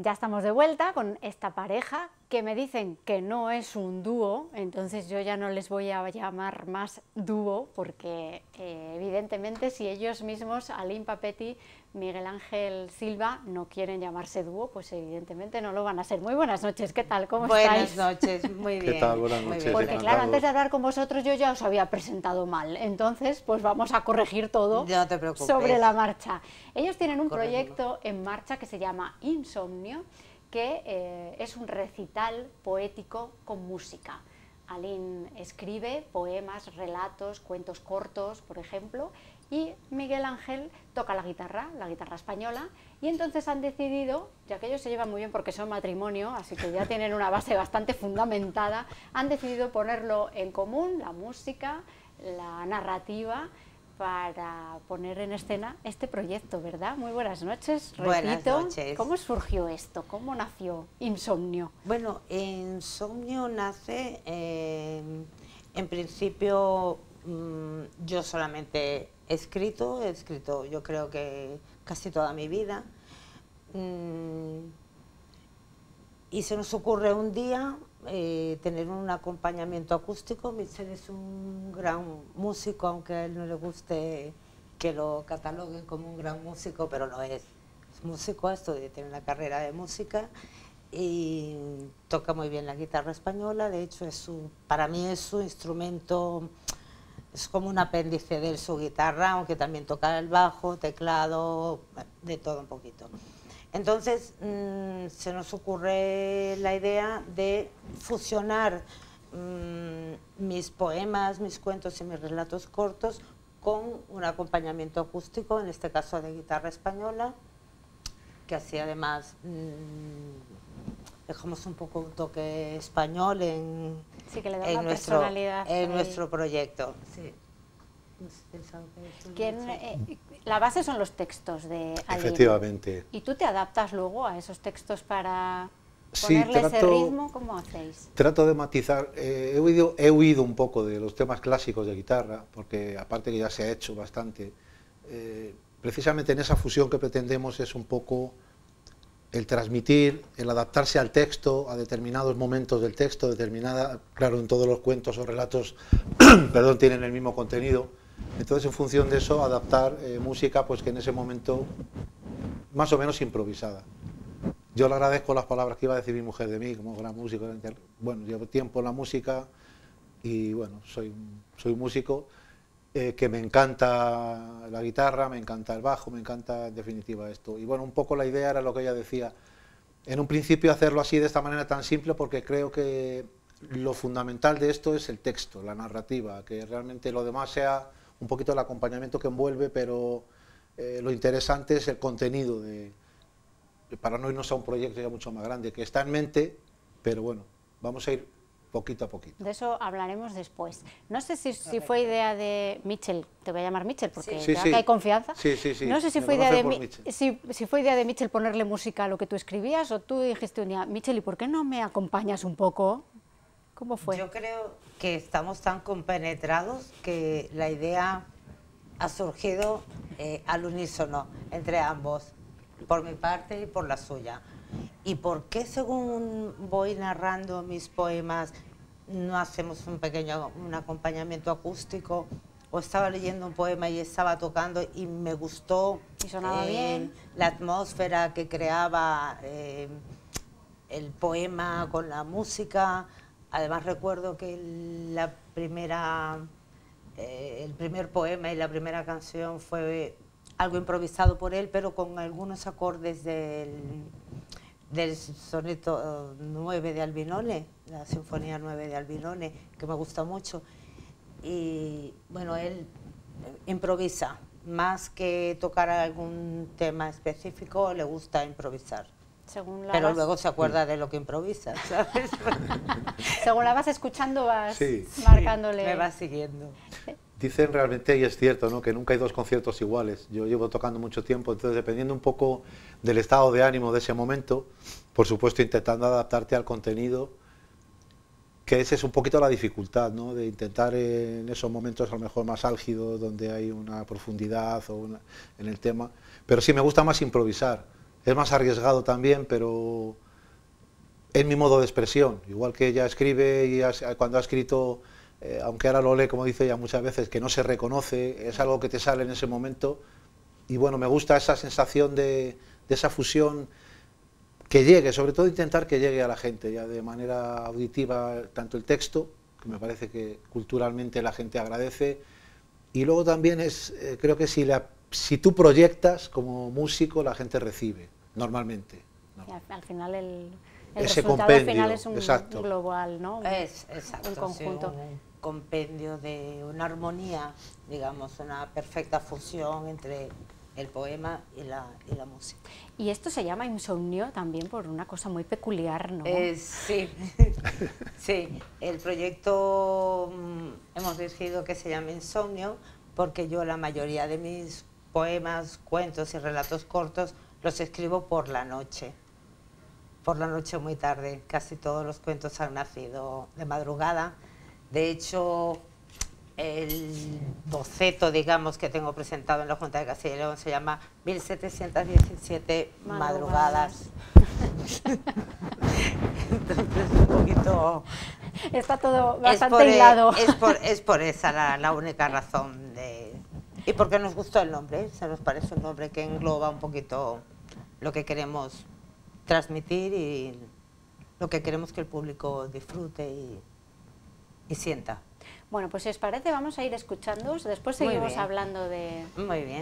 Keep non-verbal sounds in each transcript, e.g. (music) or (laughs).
Ya estamos de vuelta con esta pareja que me dicen que no es un dúo, entonces yo ya no les voy a llamar más dúo porque eh, evidentemente si ellos mismos, Aline Papetti, Miguel Ángel Silva, no quieren llamarse dúo, pues evidentemente no lo van a ser. Muy buenas noches, ¿qué tal? ¿Cómo buenas estáis? Buenas noches, muy bien. ¿Qué tal? Buenas noches. Porque claro, antes de hablar con vosotros yo ya os había presentado mal, entonces pues vamos a corregir todo no te preocupes. sobre la marcha. Ellos tienen un proyecto en marcha que se llama Insomnio, que eh, es un recital poético con música. Aline escribe poemas, relatos, cuentos cortos, por ejemplo, y Miguel Ángel toca la guitarra, la guitarra española, y entonces han decidido, ya que ellos se llevan muy bien porque son matrimonio, así que ya tienen una base bastante fundamentada, han decidido ponerlo en común, la música, la narrativa, para poner en escena este proyecto, ¿verdad? Muy buenas noches, Buenas noches. ¿Cómo surgió esto? ¿Cómo nació Insomnio? Bueno, Insomnio nace, eh, en principio, mmm, yo solamente he escrito, he escrito yo creo que casi toda mi vida, mmm, y se nos ocurre un día eh, tener un acompañamiento acústico. Michel es un gran músico, aunque a él no le guste que lo cataloguen como un gran músico, pero no es. Es músico, estudia, tiene una carrera de música y toca muy bien la guitarra española. De hecho, es su, para mí es su instrumento, es como un apéndice de su guitarra, aunque también toca el bajo, teclado, de todo un poquito. Entonces mmm, se nos ocurre la idea de fusionar mmm, mis poemas, mis cuentos y mis relatos cortos con un acompañamiento acústico, en este caso de guitarra española, que así además mmm, dejamos un poco un toque español en, sí, que le da en, nuestro, en nuestro proyecto. Sí. ¿Quién, eh, la base son los textos de Aline. Efectivamente. ¿Y tú te adaptas luego a esos textos para sí, ponerle trato, ese ritmo? ¿Cómo hacéis? Trato de matizar. Eh, he, huido, he, huido, un poco de los temas clásicos de guitarra, porque aparte que ya se ha hecho bastante, eh, precisamente en esa fusión que pretendemos es un poco el transmitir, el adaptarse al texto, a determinados momentos del texto, determinada, claro, en todos los cuentos o relatos, (clears throat) perdón, tienen el mismo contenido, entonces, en función de eso, adaptar eh, música pues que en ese momento más o menos improvisada. Yo le agradezco las palabras que iba a decir mi mujer de mí como gran músico. Bueno, llevo tiempo en la música y bueno, soy, soy músico eh, que me encanta la guitarra, me encanta el bajo, me encanta en definitiva esto. Y bueno, un poco la idea era lo que ella decía. En un principio hacerlo así de esta manera tan simple porque creo que lo fundamental de esto es el texto, la narrativa, que realmente lo demás sea un poquito el acompañamiento que envuelve, pero eh, lo interesante es el contenido, de, de, para no irnos a un proyecto ya mucho más grande, que está en mente, pero bueno, vamos a ir poquito a poquito. De eso hablaremos después. No sé si, si fue idea de Mitchell, te voy a llamar Mitchell porque sí, ya sí. que hay confianza. Sí, sí, sí. No sé si Me fue, idea de, si, si fue idea de Mitchell ponerle música a lo que tú escribías o tú dijiste un día, Mitchell, ¿y por qué no me acompañas un poco? ¿Cómo fue? Yo creo que estamos tan compenetrados que la idea ha surgido eh, al unísono entre ambos, por mi parte y por la suya. ¿Y por qué según voy narrando mis poemas no hacemos un pequeño un acompañamiento acústico? O estaba leyendo un poema y estaba tocando y me gustó y sonaba eh, bien. la atmósfera que creaba eh, el poema con la música. Además recuerdo que la primera eh, el primer poema y la primera canción fue algo improvisado por él, pero con algunos acordes del, del soneto 9 de Albinone, la Sinfonía 9 de Albinone, que me gusta mucho. Y bueno, él improvisa, más que tocar algún tema específico, le gusta improvisar. Según la Pero vas, luego se acuerda de lo que improvisa, (laughs) ¿sabes? según la vas escuchando vas Sí. marcándole. Me va siguiendo. Dicen realmente, y es cierto, ¿no? que nunca hay dos conciertos iguales. Yo llevo tocando mucho tiempo, entonces dependiendo un poco del estado de ánimo de ese momento, por supuesto intentando adaptarte al contenido, que esa es un poquito la dificultad, ¿no? de intentar en esos momentos a lo mejor más álgidos, donde hay una profundidad o una- en el tema. Pero sí me gusta más improvisar, es más arriesgado también, pero es mi modo de expresión. Igual que ella escribe y cuando ha escrito, eh, aunque ahora lo lee, como dice ella muchas veces, que no se reconoce, es algo que te sale en ese momento. Y bueno, me gusta esa sensación de, esa fusión que llegue, sobre todo intentar que llegue a la gente ya de manera auditiva, tanto el texto, que me parece que culturalmente la gente agradece, y luego también es, eh, creo que si, la, si tú proyectas como músico, la gente recibe, normalmente. al, final el, resultado final es un, global, ¿no? Es, exacto, un conjunto. un compendio de una armonía, digamos, una perfecta fusión entre el poema y la, y la, música. Y esto se llama insomnio también por una cosa muy peculiar, ¿no? Eh, sí, (laughs) sí. El proyecto mm, hemos decidido que se llame insomnio porque yo la mayoría de mis poemas, cuentos y relatos cortos los escribo por la noche. Por la noche muy tarde. Casi todos los cuentos han nacido de madrugada. De hecho, el boceto, digamos, que tengo presentado en la Junta de Castilla y León se llama 1717 madrugadas. (laughs) Entonces, un poquito... Está todo bastante e- hilado. Es por, es por esa la, única razón de... Y porque nos gustó el nombre, se nos parece un nombre que engloba un poquito lo que queremos transmitir y lo que queremos que el público disfrute y, y sienta. Bueno, pues si os parece, vamos a ir escuchándoos, después seguimos hablando de,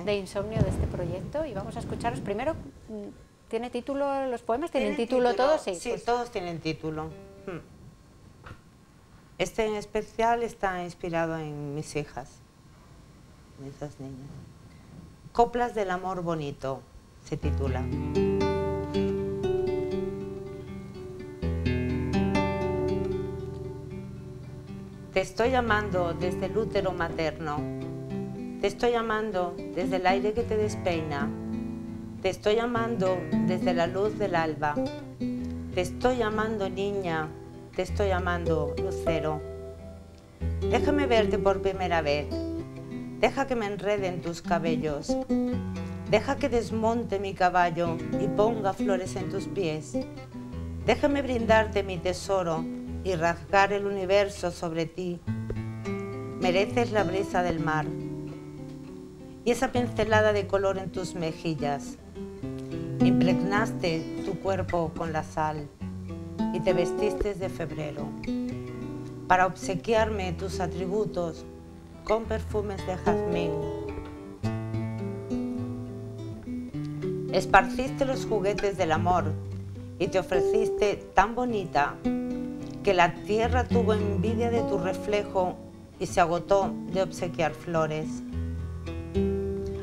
de insomnio de este proyecto y vamos a escucharos primero. Mm, ¿Tiene título los poemas? ¿Tienen título, todos? Sí, pues todos tienen título. Hmm. Este en especial está inspirado en mis hijas, dos niñas. Coplas del amor bonito se titula. Te estoy llamando desde el útero materno. Te estoy llamando desde el aire que te despeina. Te estoy llamando desde la luz del alba. Te estoy llamando niña. Te estoy llamando lucero. Déjame verte por primera vez. Deja que me enrede en tus cabellos. Deja que desmonte mi caballo y ponga flores en tus pies. Déjame brindarte mi tesoro y rasgar el universo sobre ti. Mereces la brisa del mar y esa pincelada de color en tus mejillas. Impregnaste tu cuerpo con la sal y te vestiste de febrero para obsequiarme tus atributos con perfumes de jazmín. Esparciste los juguetes del amor y te ofreciste tan bonita que la tierra tuvo envidia de tu reflejo y se agotó de obsequiar flores.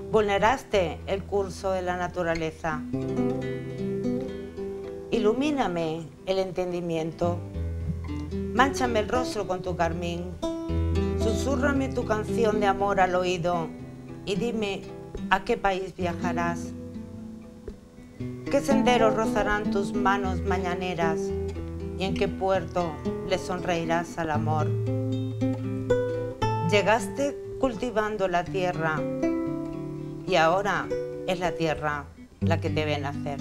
Vulneraste el curso de la naturaleza. Ilumíname el entendimiento. Mánchame el rostro con tu carmín. Susúrrame tu canción de amor al oído y dime a qué país viajarás. ¿Qué senderos rozarán tus manos mañaneras? y en qué puerto le sonreirás al amor. Llegaste cultivando la tierra y ahora es la tierra la que te ve nacer.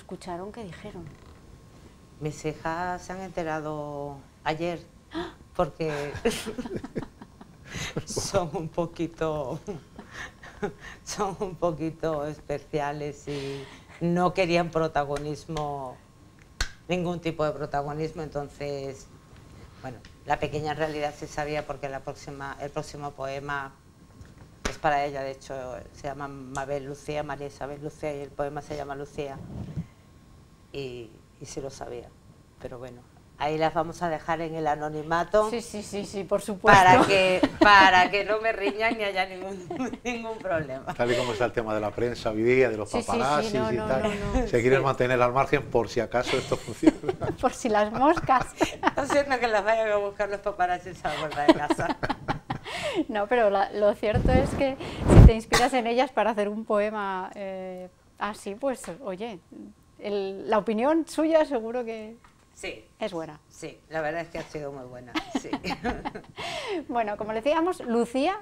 Escucharon qué dijeron? Mis hijas se han enterado ayer porque (laughs) son un poquito son un poquito especiales y no querían protagonismo, ningún tipo de protagonismo, entonces, bueno, la pequeña realidad se sabía porque la próxima, el próximo poema es para ella, de hecho, se llama Mabel Lucía, María Isabel Lucía, y el poema se llama Lucía, y, y sí lo sabía, pero bueno, Ahí las vamos a dejar en el anonimato. Sí, sí, sí, sí, por supuesto. Para que, para que no me riñan ni haya ningún, (laughs) ningún problema. Tal y como está el tema de la prensa hoy día, de los paparazzis y tal. Se quieren mantener al margen por si acaso esto funciona. (laughs) por si las moscas. (laughs) no siento que las vayan a buscar los paparazzis a la puerta de casa. no, pero lo cierto es que si te inspiras en ellas para hacer un poema eh, así, pues oye, la opinión suya seguro que Sí. Es buena. Sí, la verdad es que ha sido muy buena. Sí. (laughs) bueno, como decíamos, Lucía,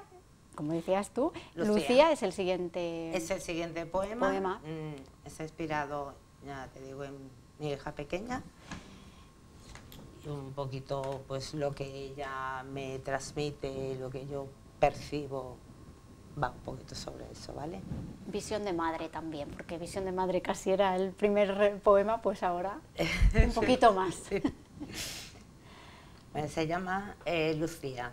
como decías tú, Lucía, es el siguiente... Es el siguiente poema. poema. Mm, está inspirado, ya te digo, en mi hija pequeña. Y un poquito, pues, lo que ella me transmite, lo que yo percibo va un poquito sobre eso, ¿vale? Visión de madre también, porque Visión de madre casi era el primer poema, pues ahora (laughs) un poquito más. se llama eh, Lucía.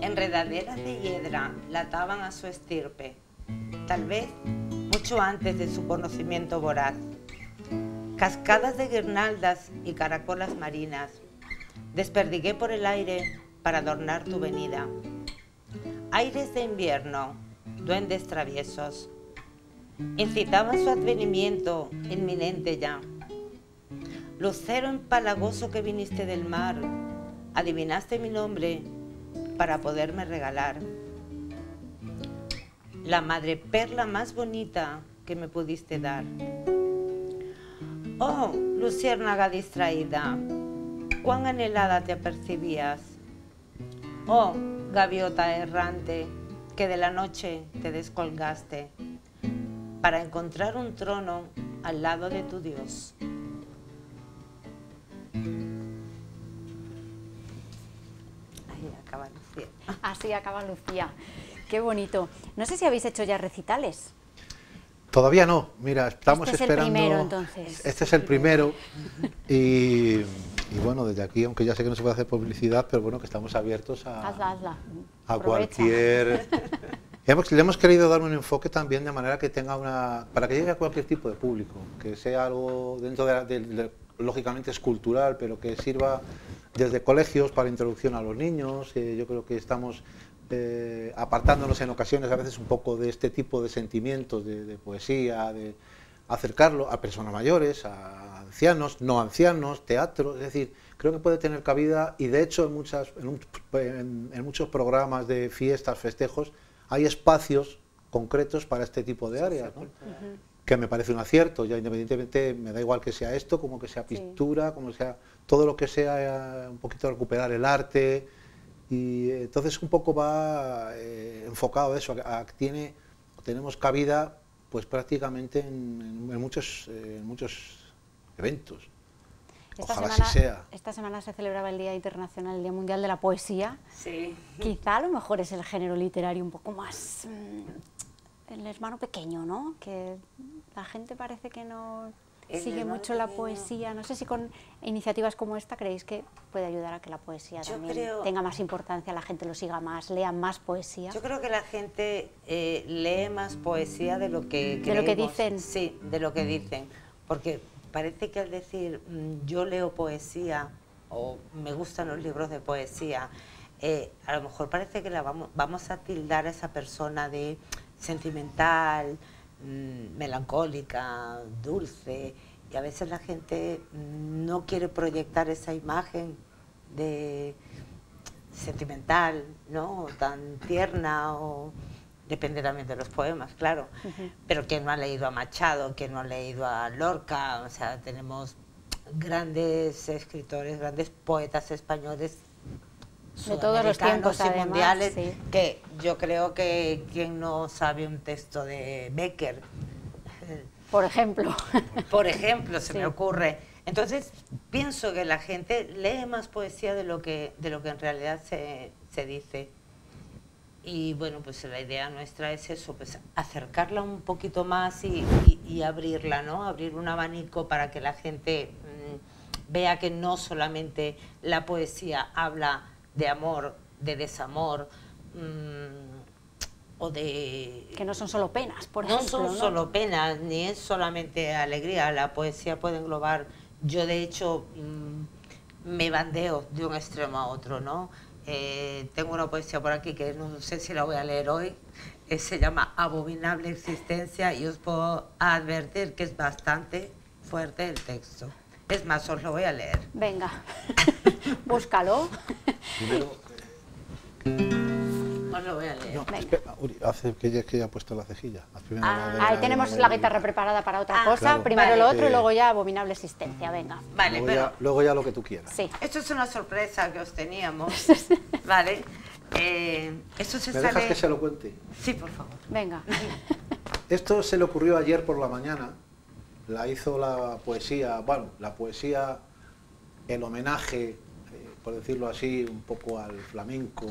Enredaderas de hiedra lataban a su estirpe, tal vez mucho antes de su conocimiento voraz cascadas de guirnaldas y caracolas marinas. Desperdigué por el aire para adornar tu venida. Aires de invierno, duendes traviesos, incitaban su advenimiento inminente ya. Lucero empalagoso que viniste del mar, adivinaste mi nombre para poderme regalar. La madre perla más bonita que me pudiste dar. Oh, luciérnaga distraída, cuán anhelada te apercibías. Oh, gaviota errante, que de la noche te descolgaste para encontrar un trono al lado de tu Dios. Ahí acaba Lucía. Así acaba Lucía. Qué bonito. No sé si habéis hecho ya recitales. Todavía no, mira, estamos este esperando. Es el primero, entonces. Este es el primero (laughs) y, bueno, desde aquí, aunque ya sé que no se puede hacer publicidad, pero bueno, que estamos abiertos a, a cualquier. (laughs) hemos, le hemos querido dar un enfoque también de manera que tenga una. para que llegue a cualquier tipo de público, que sea algo dentro de, lógicamente es cultural, pero que sirva desde colegios para introducción a los niños. yo creo que estamos eh, apartándonos en ocasiones a veces un poco de este tipo de sentimientos de, poesía, de acercarlo a personas mayores, a ancianos, no ancianos, teatro, es decir, creo que puede tener cabida y de hecho en, muchas, en, muchos programas de fiestas, festejos, hay espacios concretos para este tipo de áreas, que me parece un acierto, ya independientemente me da igual que sea esto, como que sea pintura, como sea todo lo que sea eh, un poquito recuperar el arte, y entonces un poco va eh, enfocado a eso, a, tiene, tenemos cabida pues prácticamente en, muchos, en muchos eventos. Esta semana, sea. Esta semana se celebraba el Día Internacional, el Día Mundial de la Poesía. Sí. Quizá a lo mejor es el género literario un poco más... Mm, el hermano pequeño, ¿no? Que la gente parece que no sigue mucho la poesía. No sé si con iniciativas como esta creéis que puede ayudar a que la poesía también tenga más importancia, la gente lo siga más, lea más poesía. Yo creo que la gente eh, lee más poesía de lo que De lo que dicen. Sí, de lo que dicen. Porque parece que al decir mm, yo leo poesía o me gustan los libros de poesía, eh, a lo mejor parece que la vamos, vamos a tildar a esa persona de sentimental, Mm, melancólica, dulce, y a veces la gente no quiere proyectar esa imagen de sentimental, ¿no? tan tierna o depende también de los poemas, claro. Pero quien no ha leído a Machado, quien no ha leído a Lorca, o sea, tenemos grandes escritores, grandes poetas españoles de todos los tiempos y mundiales, que yo creo que quien no sabe un texto de Becker. Por ejemplo. (laughs) Por ejemplo, se me ocurre. Entonces, pienso que la gente lee más poesía de lo que, de lo que en realidad se, se dice. Y bueno, pues la idea nuestra es eso, pues acercarla un poquito más y, y, abrirla, ¿no? Abrir un abanico para que la gente mm, vea que no solamente la poesía habla de amor, de desamor, mm, o de... Que no son solo penas, por no ejemplo. Son solo penas, ni es solamente alegría, la poesía puede englobar... Yo de hecho mm, me bandeo de un extremo a otro, ¿no? Eh, tengo una poesía por aquí que no sé si la voy a leer hoy, eh, se llama Abominable Existencia y os puedo advertir que es bastante fuerte el texto. Es más, os lo voy a leer. Venga, (laughs) búscalo. Os Os lo voy a leer. No, Venga. espera, Uri, hace que ya, que ya ha puesto la cejilla. Haz primero Ah, la de- Ahí la tenemos de- la guitarra preparada para otra Ah, cosa. claro. Primero Vale. lo otro y Eh. luego ya abominable existencia. Venga. Vale, luego, pero ya, luego ya lo que tú quieras. Sí. esto es una sorpresa que os teníamos. (laughs) Vale. Eh, esto se ¿Me sale. dejas que se lo cuente? Sí, por favor. Venga. (laughs) Esto se le ocurrió ayer por la mañana. La hizo la poesía, bueno, la poesía, el homenaje, eh, por decirlo así, un poco al flamenco,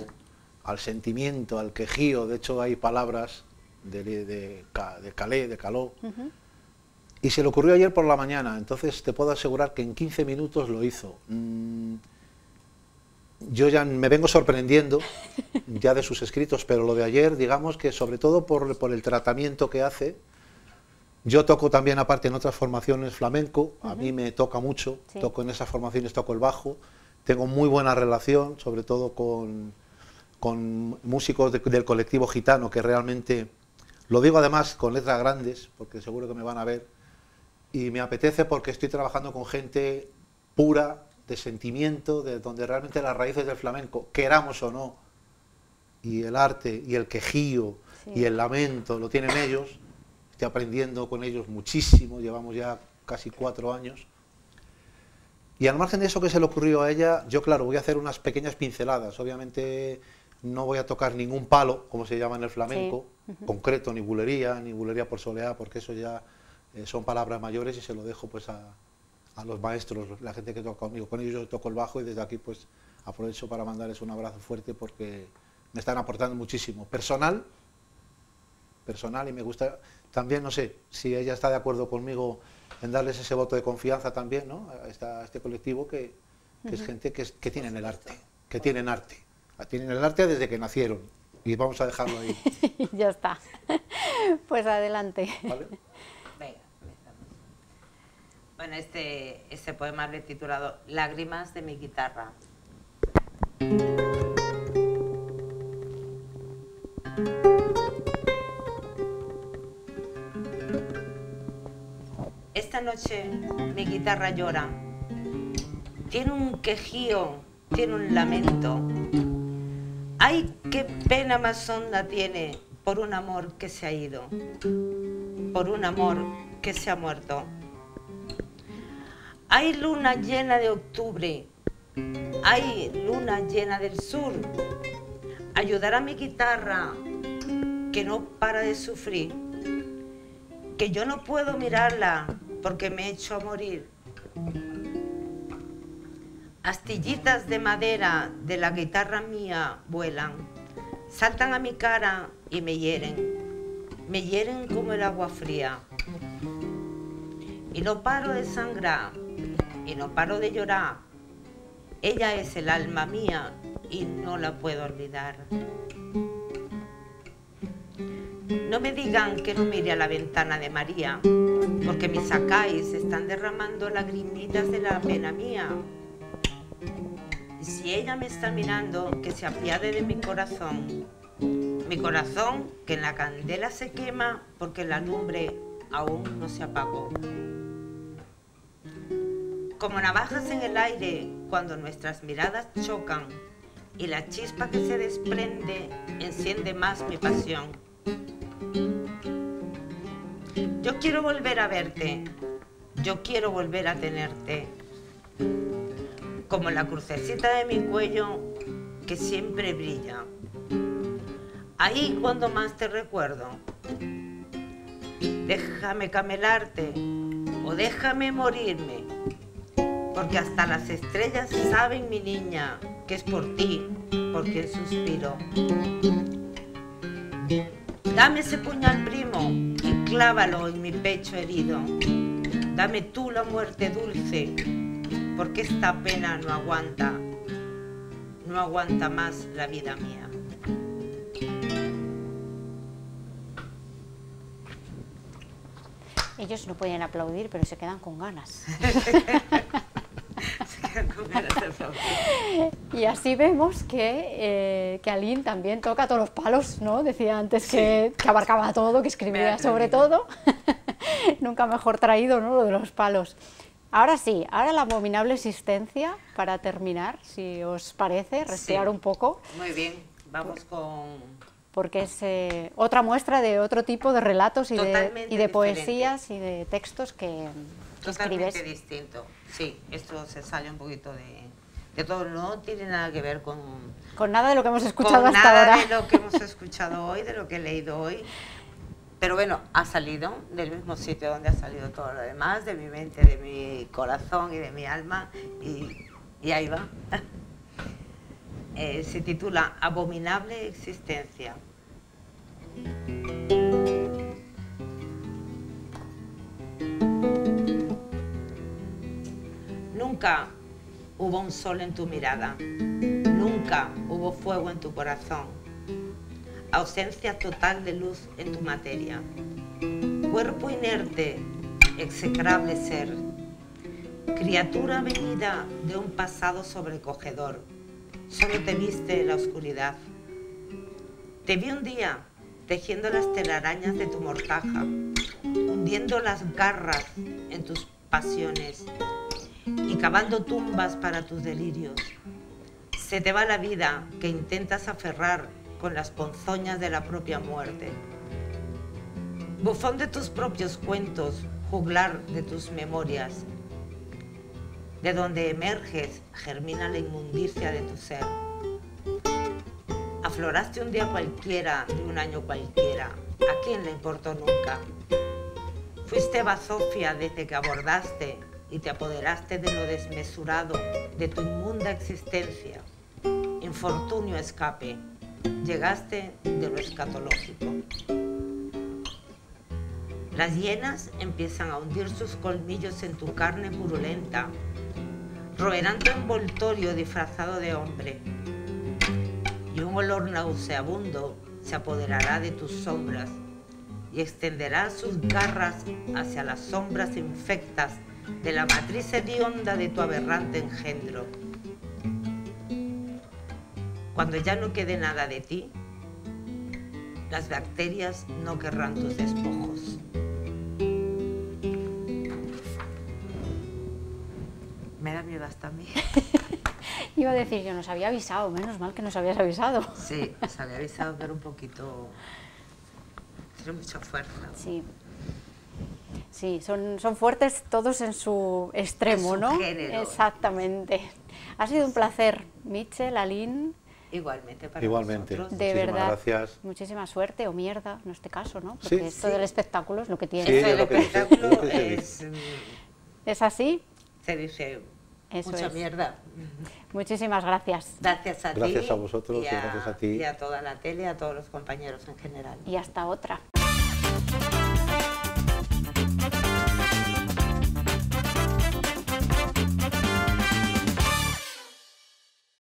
al sentimiento, al quejío. De hecho, hay palabras de, de, Ca- de Caló. Y se le ocurrió ayer por la mañana, entonces te puedo asegurar que en 15 minutos lo hizo. Mm, Yo ya me vengo sorprendiendo (laughs) ya de sus escritos, pero lo de ayer, digamos que sobre todo por, por el tratamiento que hace, yo toco también aparte en otras formaciones flamenco, a mí me toca mucho, Sí. toco en esas formaciones, toco el bajo, tengo muy buena relación, sobre todo con, con músicos de- del colectivo gitano, que realmente, lo digo además con letras grandes, porque seguro que me van a ver, y me apetece porque estoy trabajando con gente pura, de sentimiento, de donde realmente las raíces del flamenco, queramos o no, y el arte y el quejío Sí. y el lamento lo tienen ellos, estoy aprendiendo con ellos muchísimo, llevamos ya casi cuatro años. Y al margen de eso que se le ocurrió a ella, yo claro, voy a hacer unas pequeñas pinceladas, obviamente no voy a tocar ningún palo, como se llama en el flamenco, concreto, ni bulería, ni bulería por soleá, porque eso ya eh, son palabras mayores y se lo dejo pues a, a los maestros, la gente que toca conmigo. Con ellos yo toco el bajo y desde aquí pues aprovecho para mandarles un abrazo fuerte porque me están aportando muchísimo. Personal, personal y me gusta también, no sé, si ella está de acuerdo conmigo en darles ese voto de confianza también, ¿no? A, esta- a este colectivo que, que es gente que, es- que tienen el arte, que tienen arte. Tienen el arte desde que nacieron y vamos a dejarlo ahí. (laughs) Ya está. (laughs) Pues adelante. ¿vale? Venga, empezamos. Bueno, este, este poema le he titulado Lágrimas de mi guitarra. Noche mi guitarra llora. Tiene un quejío, tiene un lamento. Ay, qué pena más honda tiene por un amor que se ha ido, por un amor que se ha muerto. Hay luna llena de octubre, hay luna llena del sur. Ayudará mi guitarra que no para de sufrir, que yo no puedo mirarla porque me echo a morir. Astillitas de madera de la guitarra mía vuelan, saltan a mi cara y me hieren, me hieren como el agua fría. Y no paro de sangrar, y no paro de llorar. Ella es el alma mía y no la puedo olvidar. No me digan que no mire a la ventana de María, porque mis sacáis están derramando lagrimitas de la pena mía. Y si ella me está mirando, que se apiade de mi corazón. Mi corazón que en la candela se quema porque la lumbre aún no se apagó. Como navajas en el aire cuando nuestras miradas chocan y la chispa que se desprende enciende más mi pasión. Yo quiero volver a verte, yo quiero volver a tenerte, como la crucecita de mi cuello que siempre brilla. Ahí cuando más te recuerdo, déjame camelarte o déjame morirme, porque hasta las estrellas saben, mi niña, que es por ti, por quien suspiro. Dame ese puñal primo clávalo en mi pecho herido. Dame tú la muerte dulce, porque esta pena no aguanta, no aguanta más la vida mía. Ellos no pueden aplaudir, pero se quedan con ganas. (laughs) (laughs) Y así vemos que, eh, que Aline también toca todos los palos, ¿no? Decía antes que, que abarcaba todo, que escribía sobre todo. (laughs) Nunca mejor traído, ¿no? Lo de los palos. Ahora sí, ahora la abominable existencia, para terminar, si os parece, respirar Sí. un poco. Muy bien. Vamos con... Porque es eh, otra muestra de otro tipo de relatos y de, y de diferente. poesías y de textos que, que Totalmente escribes. distinto. Sí, esto se sale un poquito de, de todo. No tiene nada que ver con, Con nada de lo que hemos escuchado con hasta nada ahora. de lo que hemos escuchado hoy, de lo que he leído hoy. Pero bueno, ha salido del mismo sitio donde ha salido todo lo demás, de mi mente, de mi corazón y de mi alma, y, y ahí va. (laughs) Eh, se titula Abominable Existencia. Nunca hubo un sol en tu mirada, nunca hubo fuego en tu corazón, ausencia total de luz en tu materia, cuerpo inerte, execrable ser, criatura venida de un pasado sobrecogedor, solo te viste en la oscuridad. Te vi un día tejiendo las telarañas de tu mortaja, hundiendo las garras en tus pasiones y cavando tumbas para tus delirios. Se te va la vida que intentas aferrar con las ponzoñas de la propia muerte. Bufón de tus propios cuentos, juglar de tus memorias. De donde emerges, germina la inmundicia de tu ser. Afloraste un día cualquiera de un año cualquiera. ¿A quién le importó nunca? Fuiste bazofia desde que abordaste y te apoderaste de lo desmesurado de tu inmunda existencia. Infortunio escape. Llegaste de lo escatológico. Las hienas empiezan a hundir sus colmillos en tu carne purulenta. Roerán tu envoltorio disfrazado de hombre. Y un olor nauseabundo se apoderará de tus sombras y extenderá sus garras hacia las sombras infectas de la matriz hedionda de tu aberrante engendro. Cuando ya no quede nada de ti, las bacterias no querrán tus despojos. Me da miedo hasta a mí. (laughs) Iba a decir, yo nos había avisado, menos mal que nos habías avisado. Sí, os había avisado, pero un poquito... Tiene mucha fuerza. Sí. Sí, son, son fuertes todos en su extremo, En su ¿no? género. Exactamente. Ha sido un placer, Mitchell, Aline, Igualmente para Igualmente. vosotros. de Muchísimas verdad. gracias. Muchísima suerte, o mierda, en este caso, ¿no? Sí. Porque esto Sí. del espectáculo es lo que tiene. Sí, Esto es del (laughs) lo que dice, espectáculo es lo que es... mm, ¿Es así? Se dice Eso mucha es. mierda. Muchísimas gracias. Gracias a ti. Gracias a vosotros y y gracias a ti. Y a toda la tele, a todos los compañeros en general. Y hasta otra.